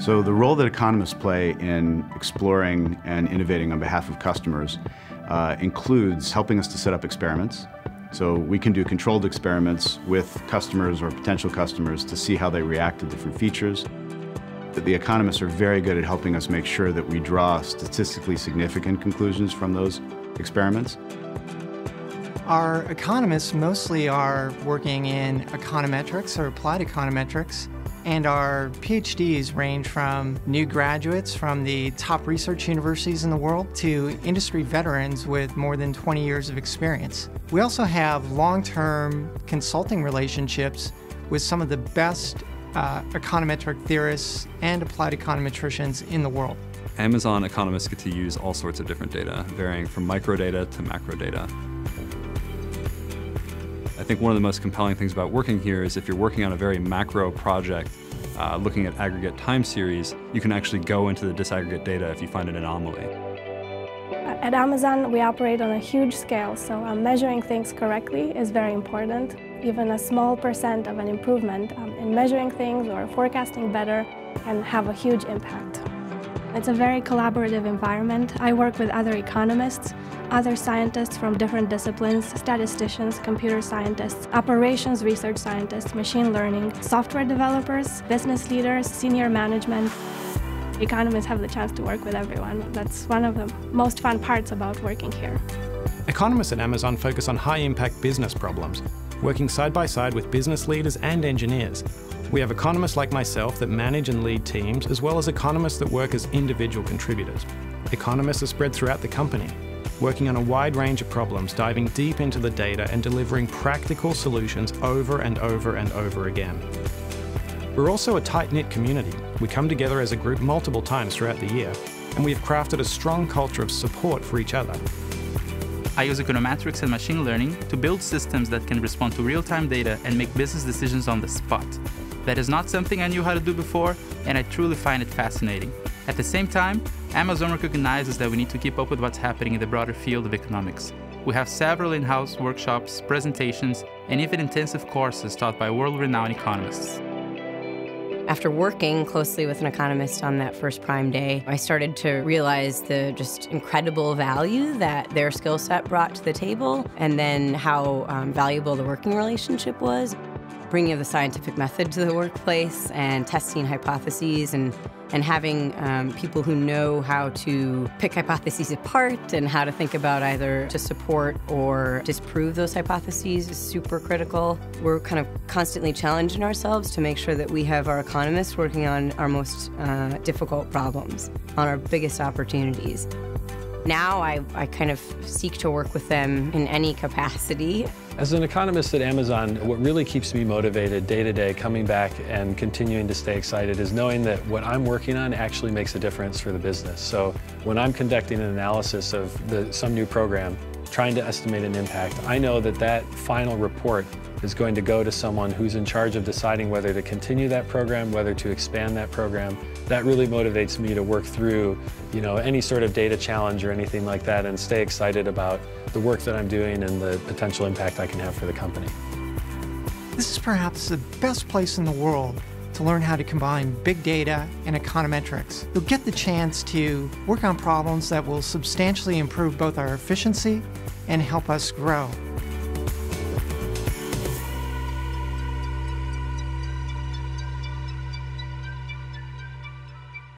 So the role that economists play in exploring and innovating on behalf of customers uh, includes helping us to set up experiments. So we can do controlled experiments with customers or potential customers to see how they react to different features. The economists are very good at helping us make sure that we draw statistically significant conclusions from those experiments. Our economists mostly are working in econometrics or applied econometrics. And our PhDs range from new graduates from the top research universities in the world to industry veterans with more than 20 years of experience. We also have long term consulting relationships with some of the best uh, econometric theorists and applied econometricians in the world. Amazon economists get to use all sorts of different data, varying from microdata to macro data. I think one of the most compelling things about working here is if you're working on a very macro project, uh, looking at aggregate time series, you can actually go into the disaggregate data if you find an anomaly. At Amazon, we operate on a huge scale, so um, measuring things correctly is very important. Even a small percent of an improvement um, in measuring things or forecasting better can have a huge impact. It's a very collaborative environment. I work with other economists, other scientists from different disciplines, statisticians, computer scientists, operations research scientists, machine learning, software developers, business leaders, senior management. Economists have the chance to work with everyone. That's one of the most fun parts about working here. Economists at Amazon focus on high-impact business problems, working side by side with business leaders and engineers. We have economists like myself that manage and lead teams, as well as economists that work as individual contributors. Economists are spread throughout the company, working on a wide range of problems, diving deep into the data and delivering practical solutions over and over and over again. We're also a tight-knit community. We come together as a group multiple times throughout the year, and we have crafted a strong culture of support for each other. I use econometrics and machine learning to build systems that can respond to real-time data and make business decisions on the spot. That is not something I knew how to do before, and I truly find it fascinating. At the same time, Amazon recognizes that we need to keep up with what's happening in the broader field of economics. We have several in-house workshops, presentations, and even intensive courses taught by world-renowned economists. After working closely with an economist on that first Prime day, I started to realize the just incredible value that their skill set brought to the table, and then how um, valuable the working relationship was bringing the scientific method to the workplace and testing hypotheses and and having um, people who know how to pick hypotheses apart and how to think about either to support or disprove those hypotheses is super critical. We're kind of constantly challenging ourselves to make sure that we have our economists working on our most uh, difficult problems, on our biggest opportunities. Now I, I kind of seek to work with them in any capacity. As an economist at Amazon, what really keeps me motivated day to day, coming back and continuing to stay excited, is knowing that what I'm working on actually makes a difference for the business. So when I'm conducting an analysis of the, some new program, trying to estimate an impact, I know that that final report is going to go to someone who's in charge of deciding whether to continue that program, whether to expand that program. That really motivates me to work through, you know, any sort of data challenge or anything like that and stay excited about the work that I'm doing and the potential impact I can have for the company. This is perhaps the best place in the world to learn how to combine big data and econometrics. You'll get the chance to work on problems that will substantially improve both our efficiency and help us grow.